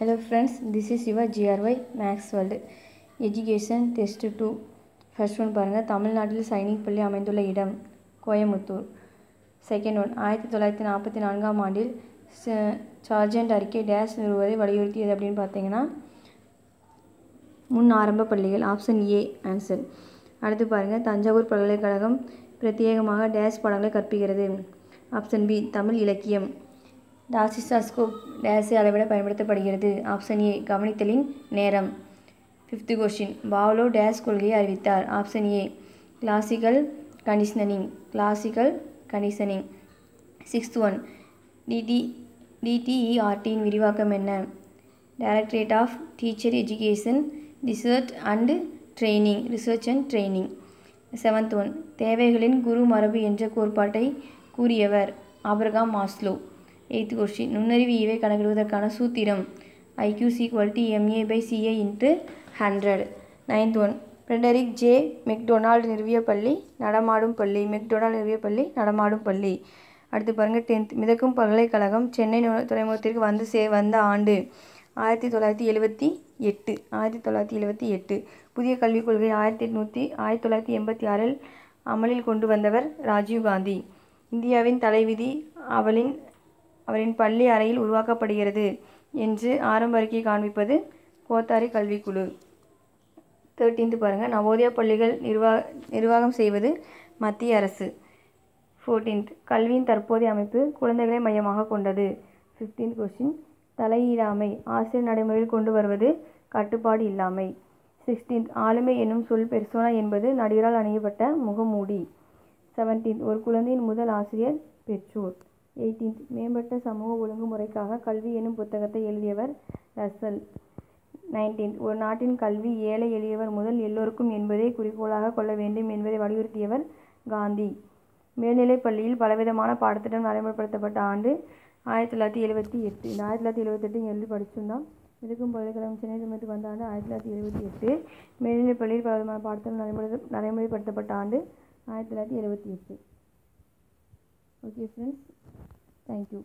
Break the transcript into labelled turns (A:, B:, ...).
A: Hello friends, this is your GRY Max World. Education Test 2 first one பாருங்கள் தமிழ்நாட்டில் சைனிக் பள்ளி அமைந்துள்ள இடம் கோயமுத்தூர் செகண்ட் ஒன் ஆயிரத்தி தொள்ளாயிரத்தி நாற்பத்தி நான்காம் ஆண்டில் சார்ஜெண்ட் அறிக்கை டேஷ் நிறுவதை வலியுறுத்தியது அப்படின்னு பார்த்தீங்கன்னா முன் ஆரம்ப பள்ளிகள் ஆப்ஷன் ஏ ஆன்சர் அடுத்து பாருங்கள் தஞ்சாவூர் பல்கலைக்கழகம் பிரத்யேகமாக டேஷ் பாடங்களை கற்பிக்கிறது. ஆப்ஷன் பி தமிழ் இலக்கியம். டாசிசாஸ்கோப் டேசி அளவிட பயன்படுத்தப்படுகிறது. ஆப்ஷன் ஏ கவனித்தலின் நேரம். ஃபிஃப்த்து கொஸ்டின் பாவ்லோ டேஸ் கொள்கையை அறிவித்தார். Option A classical conditioning. Classical conditioning. Sixth one DT டிடிஇஆர்டியின் விரிவாக்கம் என்ன? Directorate of teacher education research and training research and training seventh one தேவைகளின் குரு மரபு என்ற கோட்பாட்டை கூறியவர். Abraham Maslow eighth question. நுண்ணறிவு ஈவை கணக்கிடுவதற்கான சூத்திரம். IQ equal MA by CA into hundred ninth one Frederick J McDonald நிறுவிய பள்ளி நடமாடும் பள்ளி. மெக்டொனால்டு நிறுவிய பள்ளி நடமாடும் பள்ளி. அடுத்து பாருங்கள் டென்த் மிதக்கும் பல்கலைக்கழகம் சென்னை துறைமுகத்திற்கு வந்து சே வந்த ஆண்டு. ஆயிரத்தி தொள்ளாயிரத்தி எழுபத்தி எட்டு. ஆயிரத்தி தொள்ளாயிரத்தி எழுபத்தி எட்டு. புதிய கல்விக் கொள்கை ஆயிரத்தி எட்நூற்றி ஆயிரத்தி தொள்ளாயிரத்தி எண்பத்தி ஆறில் அமலில் கொண்டு வந்தவர் ராஜீவ்காந்தி இந்தியாவின் தலைவிதி அவளின் அவரின் பள்ளி அறையில் உருவாக்கப்படுகிறது என்று ஆரம்ப அறிக்கை காண்பிப்பது கோத்தாரி கல்விக்குழு. தேர்ட்டீன்த்து பாருங்கள் நவோதயா பள்ளிகள் நிர்வா நிர்வாகம் செய்வது மத்திய அரசு. ஃபோர்டீன்த் கல்வியின் தற்போதைய அமைப்பு குழந்தைகளை மையமாக கொண்டது. ஃபிஃப்டீன்த் கொஸ்டின் தலையீழாமை ஆசிரியர் நடைமுறையில் கொண்டு வருவது கட்டுப்பாடு இல்லாமை. சிக்ஸ்டீன்த் ஆளுமை என்னும் சொல் பெர்சோனா என்பது நடிகரால் அணியப்பட்ட முகமூடி. செவன்டீன்த் ஒரு குழந்தையின் முதல் ஆசிரியர் பெற்றோர். எயிட்டீன்த் மேம்பட்ட சமூக ஒழுங்குமுறைக்காக கல்வி எனும் புத்தகத்தை எழுதியவர் ரசல். நைன்டீன்த் ஒரு நாட்டின் கல்வி ஏழை எளியவர் முதல் எல்லோருக்கும் என்பதை குறிக்கோளாக கொள்ள வேண்டும் என்பதை வலியுறுத்தியவர் காந்தி. மேல்நிலைப் பள்ளியில் பலவிதமான பாடத்திட்டம் நடைமுறைப்படுத்தப்பட்ட ஆண்டு ஆயிரத்தி தொள்ளாயிரத்தி எழுபத்தி எட்டு. இந்த ஆயிரத்தி தொள்ளாயிரத்தி எழுபத்தெட்டு எழுதி படிச்சிருந்தோம் இதுக்கும் பல்கலைக்கழகம் சென்னை சமயத்துக்கு வந்த ஆண்டு ஆயிரத்தி தொள்ளாயிரத்தி எழுபத்தி எட்டு. மேல்நிலைப் பள்ளியில் பலவிதமான பாடத்திட்டம் நடைமுறை நடைமுறைப்படுத்தப்பட்ட ஆண்டு ஆயிரத்தி தொள்ளாயிரத்தி எழுபத்தி எட்டு. okay friends. Thank you.